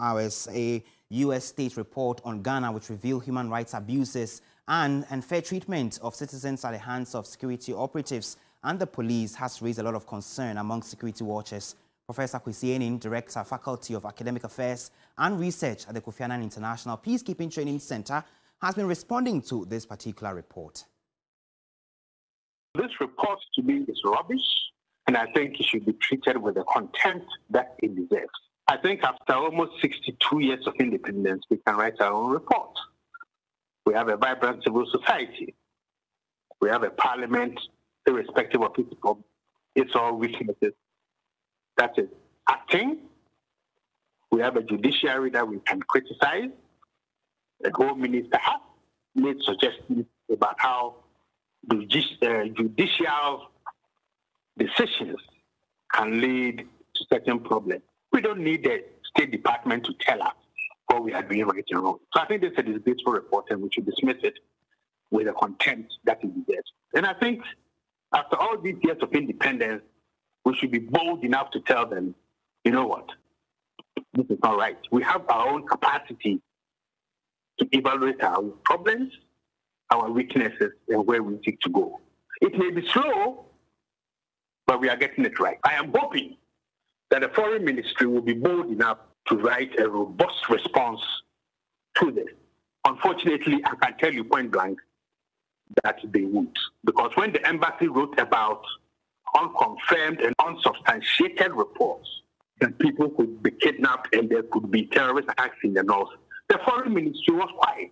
hours, a U.S. state report on Ghana which revealed human rights abuses and unfair treatment of citizens at the hands of security operatives and the police has raised a lot of concern among security watchers. Professor Kwesi Aning, Director, Faculty of Academic Affairs and Research at the Kofi Annan International Peacekeeping Training Center, has been responding to this particular report. This report to me is rubbish, and I think it should be treated with the contempt that it deserves. I think after almost 62 years of independence, we can write our own report. We have a vibrant civil society. We have a parliament, irrespective of its, of all weaknesses, that is acting. We have a judiciary that we can criticize. The Home Minister has made suggestions about how uh, judicial decisions can lead to certain problems. We don't need the State Department to tell us what we are doing right and wrong. So I think this is a disgraceful report and we should dismiss it with the contempt that it deserves. And I think after all these years of independence, we should be bold enough to tell them, you know what, this is not right. We have our own capacity to evaluate our problems, our weaknesses, and where we need to go. It may be slow, but we are getting it right. I am hoping that the foreign ministry will be bold enough to write a robust response to this. Unfortunately, I can tell you point blank that they would. Because when the embassy wrote about unconfirmed and unsubstantiated reports that people could be kidnapped and there could be terrorist acts in the north, the foreign ministry was quiet.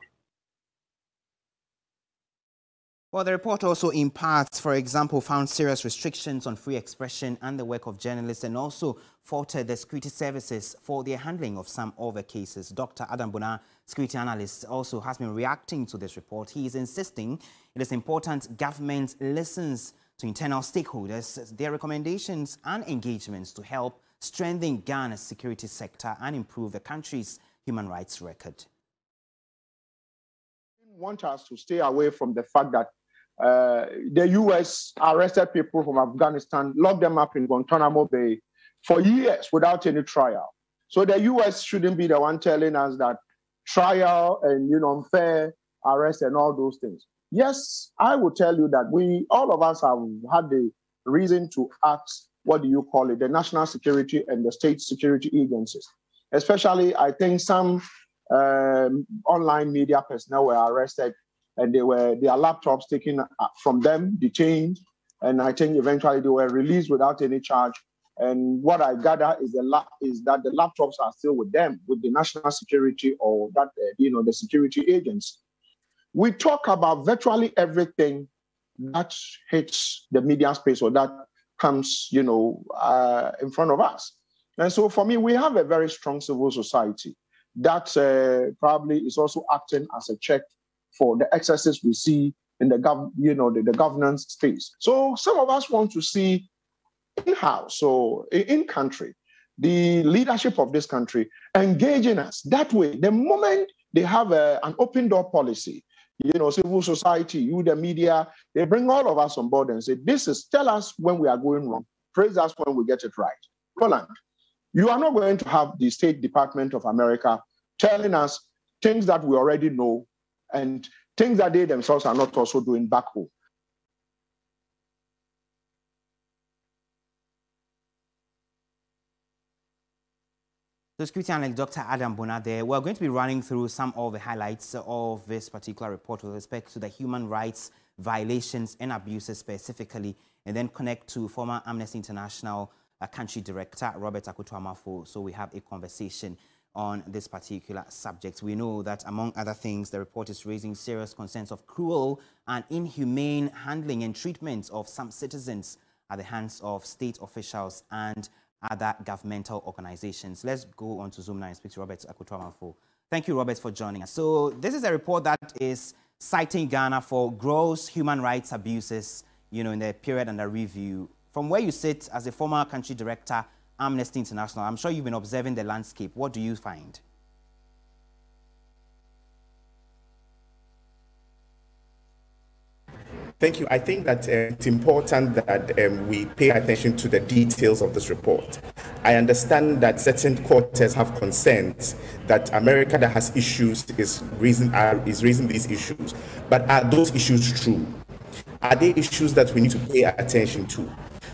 Well, the report also in parts, for example, found serious restrictions on free expression and the work of journalists and also faulted the security services for their handling of some other cases. Dr. Adam Bonaa, security analyst, also has been reacting to this report. He is insisting it is important government listens to internal stakeholders, their recommendations and engagements to help strengthen Ghana's security sector and improve the country's human rights record. want us to stay away from the fact that uh, the U.S. arrested people from Afghanistan, locked them up in Guantanamo Bay for years without any trial. So the U.S. shouldn't be the one telling us that trial and you know unfair arrest and all those things. Yes, I will tell you that we all of us have had the reason to ask what do you call it, the national security and the state security agencies. Especially, I think some um, online media personnel were arrested and they were their laptops taken uh, from them, detained, and I think eventually they were released without any charge. And what I gather is the la- is that the laptops are still with them, with the national security or that uh, you know the security agents. We talk about virtually everything that hits the media space or that comes, you know, uh, in front of us. And so for me, we have a very strong civil society that uh, probably is also acting as a check for the excesses we see in the gov- you know the, the governance space. So some of us want to see in-house, so in country, the leadership of this country engaging us that way. The moment they have a, an open door policy, you know, civil society, you, the media, they bring all of us on board and say, this is, tell us when we are going wrong, praise us when we get it right. Roland, you are not going to have the State Department of America telling us things that we already know and things that they themselves are not also doing back home. So security analyst Dr. Adam Bonaa there. We're going to be running through some of the highlights of this particular report with respect to the human rights violations and abuses specifically, and then connect to former Amnesty International uh, country director Robert Akoto Amoafo. So we have a conversation on this particular subject. We know that, among other things, the report is raising serious concerns of cruel and inhumane handling and treatment of some citizens at the hands of state officials and other governmental organizations. Let's go on to Zoom now and speak to Robert Akoto Thank you, Robert, for joining us. So this is a report that is citing Ghana for gross human rights abuses, you know, in the period under review. From where you sit as a former country director, Amnesty International. I'm sure you've been observing the landscape. What do you find? Thank you. I think that uh, it's important that um, we pay attention to the details of this report. I understand that certain quarters have concerns that America that has issues is raising, uh, is raising these issues. But are those issues true? Are they issues that we need to pay attention to?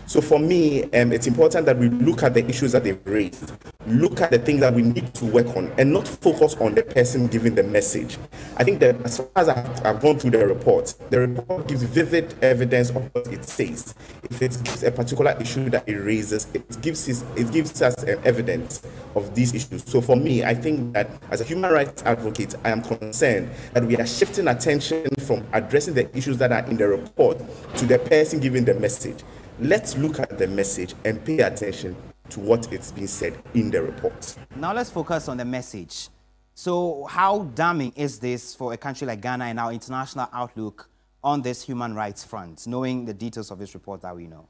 So for me, um, it's important that we look at the issues that they've raised, look at the things that we need to work on, and not focus on the person giving the message. I think that as far as I've, I've gone through the report, the report gives vivid evidence of what it says. If it gives a particular issue that it raises, it gives us, it gives us uh, evidence of these issues. So for me, I think that as a human rights advocate, I am concerned that we are shifting attention from addressing the issues that are in the report to the person giving the message let's look at the message and pay attention to what it's being said in the report. Now let's focus on the message. So how damning is this for a country like Ghana and our international outlook on this human rights front, knowing the details of this report that we know?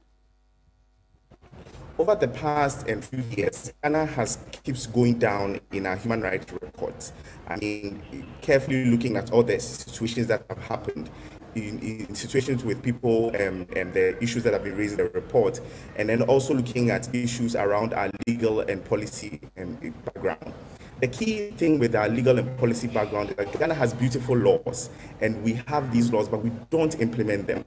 Over the past um, few years, Ghana has keeps going down in our human rights reports. I mean, carefully looking at all the situations that have happened in, in situations with people um, and the issues that have been raised in the report, and then also looking at issues around our legal and policy um, background. The key thing with our legal and policy background is that Ghana has beautiful laws, and we have these laws, but we don't implement them.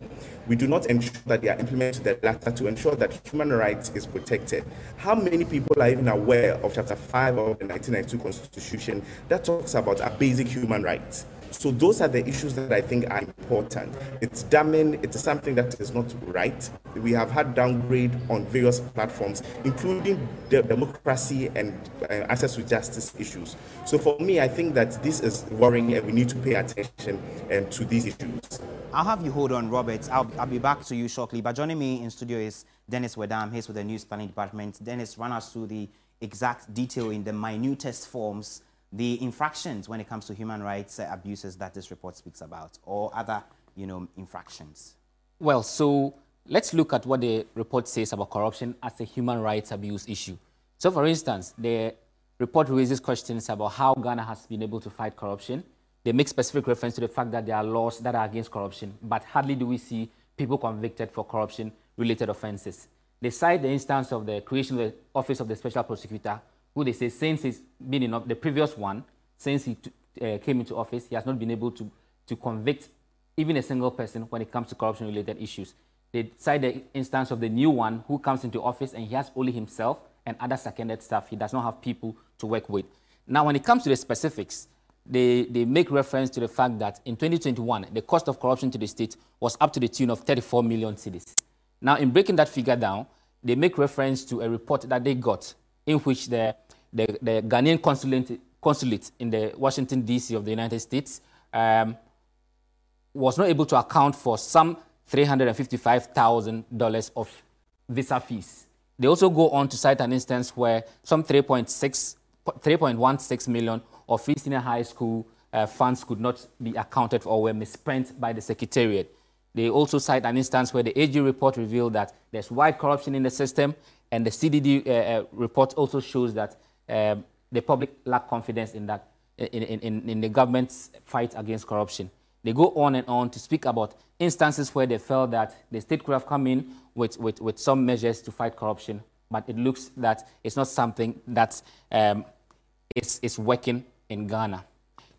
We do not ensure that they are implemented to the latter to ensure that human rights is protected. How many people are even aware of Chapter 5 of the 1992 Constitution that talks about our basic human rights? So those are the issues that I think are important. It's damning, it's something that is not right. We have had downgrade on various platforms, including the democracy and uh, access to justice issues. So for me, I think that this is worrying and we need to pay attention um, to these issues. I'll have you hold on, Robert. I'll, I'll be back to you shortly. But joining me in studio is Dennis Wedam. He's with the News Planning Department. Dennis, run us through the exact detail in the minutest forms the infractions when it comes to human rights uh, abuses that this report speaks about or other you know, infractions? Well, so let's look at what the report says about corruption as a human rights abuse issue. So for instance, the report raises questions about how Ghana has been able to fight corruption. They make specific reference to the fact that there are laws that are against corruption, but hardly do we see people convicted for corruption-related offenses. They cite the instance of the creation of the Office of the Special Prosecutor, who they say since he's been in the previous one, since he uh, came into office, he has not been able to, to convict even a single person when it comes to corruption-related issues. They cite the instance of the new one who comes into office and he has only himself and other seconded staff. He does not have people to work with. Now, when it comes to the specifics, they, they make reference to the fact that in 2021, the cost of corruption to the state was up to the tune of 34 million cedis. Now, in breaking that figure down, they make reference to a report that they got in which the, the, the Ghanaian consulate, consulate in the Washington, D.C. of the United States um, was not able to account for some $355,000 of visa fees. They also go on to cite an instance where some 3.6, 3.16 million of free senior high school uh, funds could not be accounted for or were misspent by the Secretariat. They also cite an instance where the AG report revealed that there's wide corruption in the system and the CDD uh, uh, report also shows that um, the public lack confidence in that in, in, in the government's fight against corruption. They go on and on to speak about instances where they felt that the state could have come in with, with, with some measures to fight corruption, but it looks that it's not something that um, is, is working in Ghana.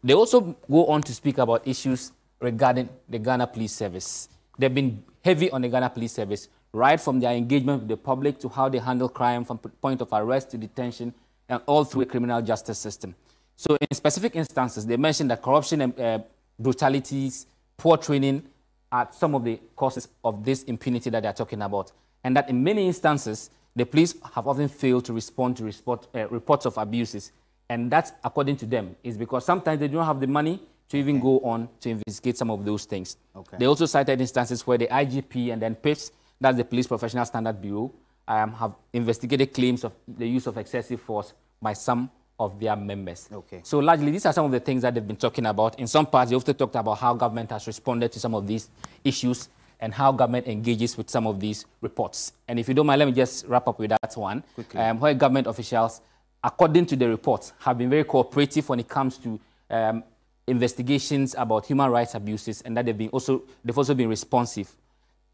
They also go on to speak about issues regarding the Ghana Police Service. They've been heavy on the Ghana Police Service, right from their engagement with the public to how they handle crime from point of arrest to detention and all through a criminal justice system. So in specific instances, they mentioned that corruption and uh, brutalities, poor training are some of the causes of this impunity that they're talking about. And that in many instances, the police have often failed to respond to report, uh, reports of abuses. And that, according to them, is because sometimes they don't have the money to even okay. go on to investigate some of those things. Okay. They also cited instances where the IGP and then PIPS that's the Police Professional Standard Bureau, um, have investigated claims of the use of excessive force by some of their members. Okay. So largely, these are some of the things that they've been talking about. In some parts, they also talked about how government has responded to some of these issues and how government engages with some of these reports. And if you don't mind, let me just wrap up with that one. Um, where government officials, according to the reports, have been very cooperative when it comes to um, investigations about human rights abuses and that they've, been also, they've also been responsive.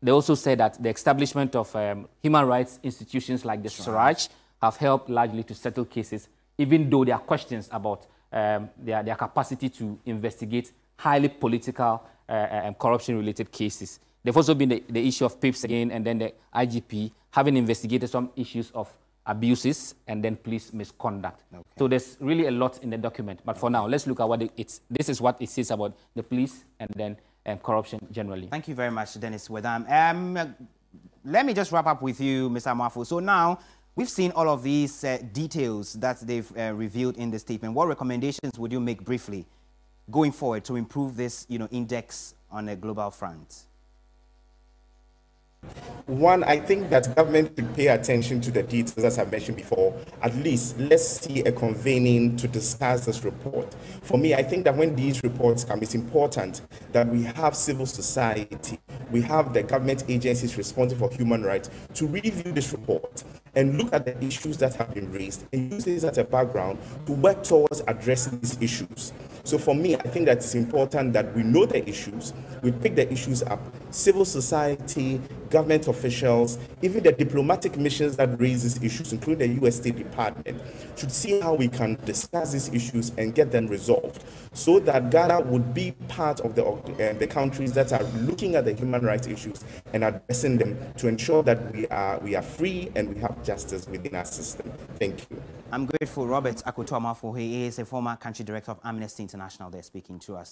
They also said that the establishment of um, human rights institutions like the CHRAJ have helped largely to settle cases, even though there are questions about um, their, their capacity to investigate highly political uh, uh and corruption-related cases. There's also been the, the, issue of PIPs again, and then the IGP having investigated some issues of abuses and then police misconduct. Okay. So there's really a lot in the document. But for now, let's look at what it's. This is what it says about the police and then um, corruption generally. Thank you very much, Dennis Wedam. Um, let me just wrap up with you, Mr. Amoafo. So now we've seen all of these uh, details that they've uh, revealed in the statement. What recommendations would you make briefly going forward to improve this, you know, index on a global front? One, I think that government should pay attention to the details, as I mentioned before. At least let's see a convening to discuss this report. For me, I think that when these reports come, it's important that we have civil society, we have the government agencies responsible for human rights to review this report and look at the issues that have been raised and use this as a background to work towards addressing these issues. So for me, I think that it's important that we know the issues, we pick the issues up. Civil society, government officials, even the diplomatic missions that raise these issues, including the U.S. State Department, should see how we can discuss these issues and get them resolved, so that Ghana would be part of the uh, the countries that are looking at the human rights issues and addressing them to ensure that we are we are free and we have justice within our system. Thank you. I'm grateful, Robert Akoto for He is a former country director of Amnesty International. They're speaking to us.